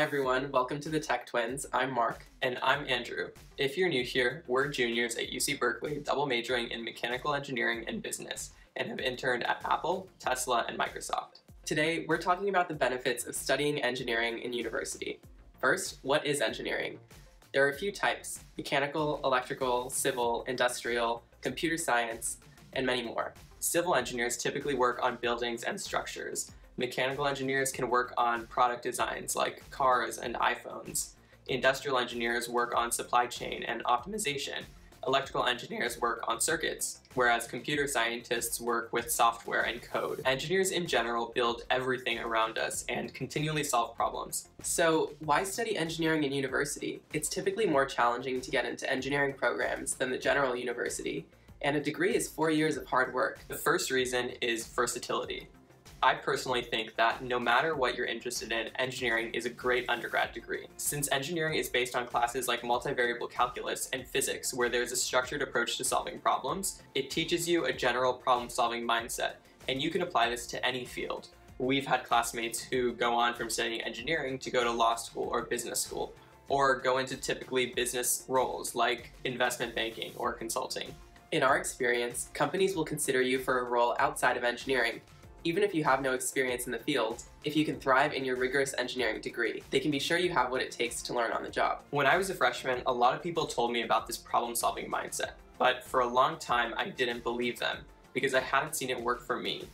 Hi everyone, welcome to the Tech Twins. I'm Mark. And I'm Andrew. If you're new here, we're juniors at UC Berkeley, double majoring in mechanical engineering and business, and have interned at Apple, Tesla, and Microsoft. Today, we're talking about the benefits of studying engineering in university. First, what is engineering? There are a few types, mechanical, electrical, civil, industrial, computer science, and many more. Civil engineers typically work on buildings and structures. Mechanical engineers can work on product designs like cars and iPhones. Industrial engineers work on supply chain and optimization. Electrical engineers work on circuits, whereas computer scientists work with software and code. Engineers in general build everything around us and continually solve problems. So, why study engineering in university? It's typically more challenging to get into engineering programs than the general university, and a degree is four years of hard work. The first reason is versatility. I personally think that no matter what you're interested in, engineering is a great undergrad degree. Since engineering is based on classes like multivariable calculus and physics, where there's a structured approach to solving problems, it teaches you a general problem-solving mindset, and you can apply this to any field. We've had classmates who go on from studying engineering to go to law school or business school, or go into typically business roles like investment banking or consulting. In our experience, companies will consider you for a role outside of engineering, even if you have no experience in the field, if you can thrive in your rigorous engineering degree, they can be sure you have what it takes to learn on the job. When I was a freshman, a lot of people told me about this problem-solving mindset, but for a long time I didn't believe them because I hadn't seen it work for me.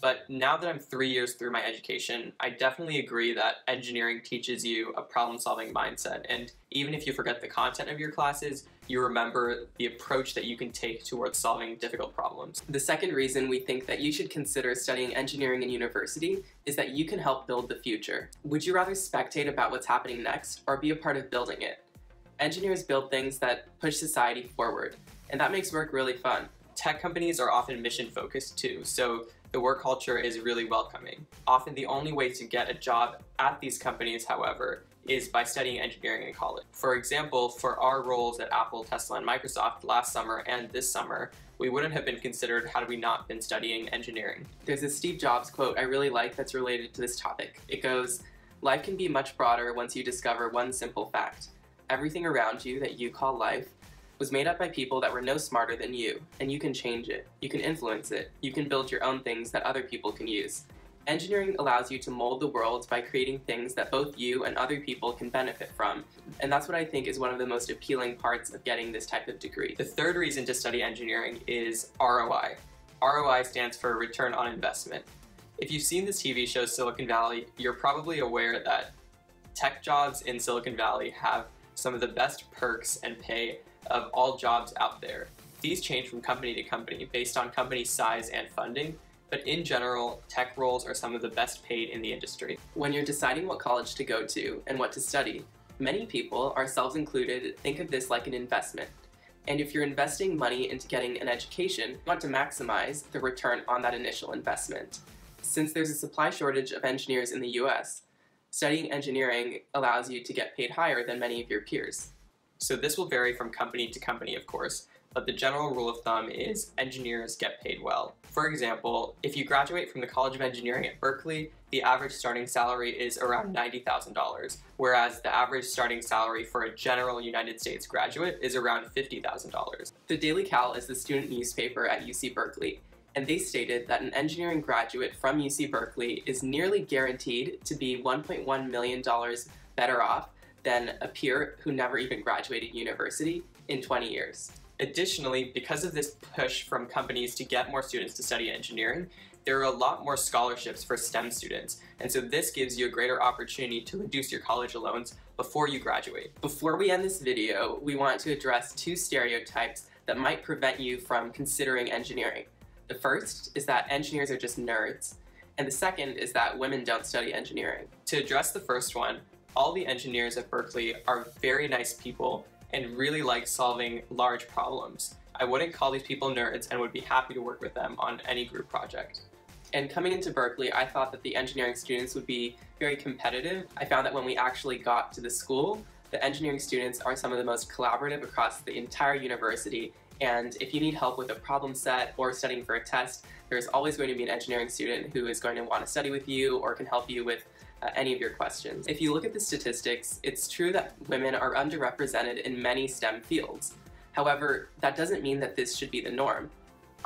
But now that I'm three years through my education, I definitely agree that engineering teaches you a problem-solving mindset. And even if you forget the content of your classes, you remember the approach that you can take towards solving difficult problems. The second reason we think that you should consider studying engineering in university is that you can help build the future. Would you rather spectate about what's happening next or be a part of building it? Engineers build things that push society forward, and that makes work really fun. Tech companies are often mission focused too, so the work culture is really welcoming. Often the only way to get a job at these companies, however, is by studying engineering in college. For example, for our roles at Apple, Tesla, and Microsoft last summer and this summer, we wouldn't have been considered had we not been studying engineering. There's a Steve Jobs quote I really like that's related to this topic. It goes, Life can be much broader once you discover one simple fact. Everything around you that you call life was made up by people that were no smarter than you, and you can change it, you can influence it, you can build your own things that other people can use. Engineering allows you to mold the world by creating things that both you and other people can benefit from, and that's what I think is one of the most appealing parts of getting this type of degree. The third reason to study engineering is ROI. ROI stands for return on investment. If you've seen the TV show Silicon Valley, you're probably aware that tech jobs in Silicon Valley have some of the best perks and pay of all jobs out there. These change from company to company based on company size and funding, but in general, tech roles are some of the best paid in the industry. When you're deciding what college to go to and what to study, many people, ourselves included, think of this like an investment. And if you're investing money into getting an education, you want to maximize the return on that initial investment. Since there's a supply shortage of engineers in the US, studying engineering allows you to get paid higher than many of your peers. So this will vary from company to company, of course, but the general rule of thumb is engineers get paid well. For example, if you graduate from the College of Engineering at Berkeley, the average starting salary is around $90,000, whereas the average starting salary for a general United States graduate is around $50,000. The Daily Cal is the student newspaper at UC Berkeley, and they stated that an engineering graduate from UC Berkeley is nearly guaranteed to be $1.1 million better off than a peer who never even graduated university in 20 years. Additionally, because of this push from companies to get more students to study engineering, there are a lot more scholarships for STEM students, and so this gives you a greater opportunity to reduce your college loans before you graduate. Before we end this video, we want to address two stereotypes that might prevent you from considering engineering. The first is that engineers are just nerds, and the second is that women don't study engineering. To address the first one, all the engineers at Berkeley are very nice people and really like solving large problems. I wouldn't call these people nerds and would be happy to work with them on any group project. And coming into Berkeley, I thought that the engineering students would be very competitive. I found that when we actually got to the school, the engineering students are some of the most collaborative across the entire university. And if you need help with a problem set or studying for a test, there's always going to be an engineering student who is going to want to study with you or can help you with Uh, any of your questions. If you look at the statistics, it's true that women are underrepresented in many STEM fields. However, that doesn't mean that this should be the norm.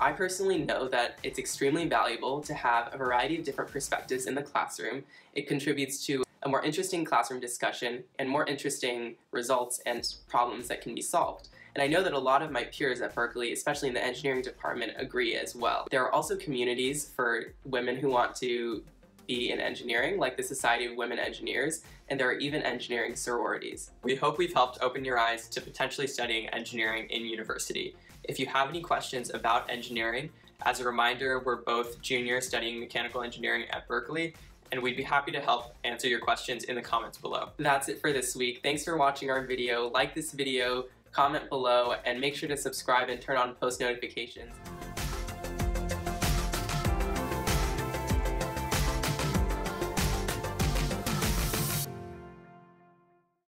I personally know that it's extremely valuable to have a variety of different perspectives in the classroom. It contributes to a more interesting classroom discussion and more interesting results and problems that can be solved. And I know that a lot of my peers at Berkeley, especially in the engineering department, agree as well. There are also communities for women who want to be in engineering, like the Society of Women Engineers, and there are even engineering sororities. We hope we've helped open your eyes to potentially studying engineering in university. If you have any questions about engineering, as a reminder, we're both juniors studying mechanical engineering at Berkeley, and we'd be happy to help answer your questions in the comments below. That's it for this week. Thanks for watching our video. Like this video, comment below, and make sure to subscribe and turn on post notifications.